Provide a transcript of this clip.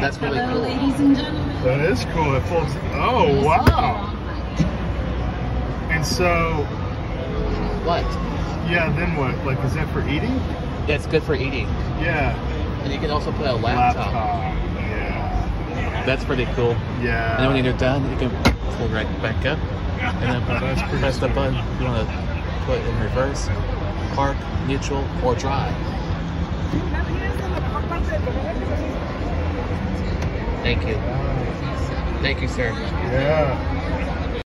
That's really cool. ladies and gentlemen. That is cool. It folds. Oh wow! And so, What? yeah. Then what? Like, is that for eating? Yeah, it's good for eating. Yeah. And you can also put a laptop. Yeah. That's pretty cool. Yeah. And then when you're done, you can pull right back up and then press the sweet. button you want to put in reverse, park, neutral, or drive. Thank you. Thank you, sir. Yeah.